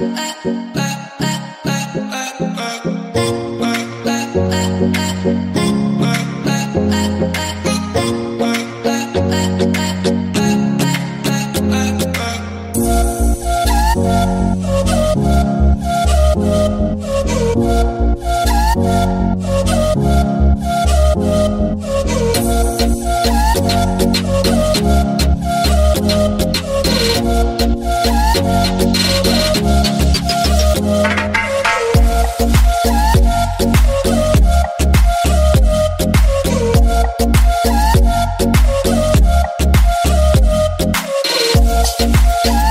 Thank Thank you.